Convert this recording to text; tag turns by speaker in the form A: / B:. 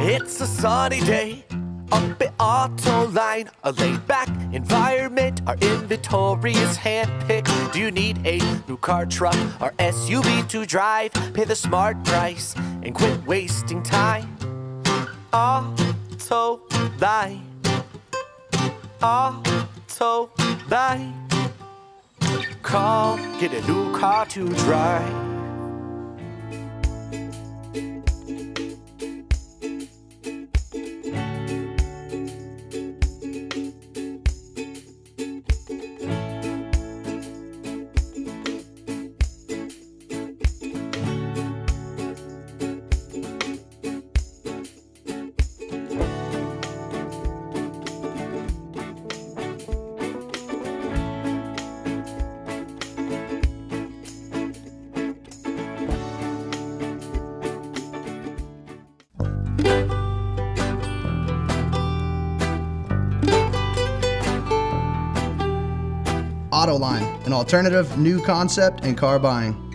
A: It's a sunny day up at Autoline, a laid back environment. Our inventory is handpicked. Do you need a new car, truck, or SUV to drive? Pay the smart price and quit wasting time. Autoline, Autoline. Call, get a new car to drive.
B: Autoline, an alternative new concept in car buying.